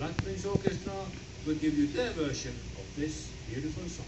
Black Prince Orchestra will give you their version of this beautiful song.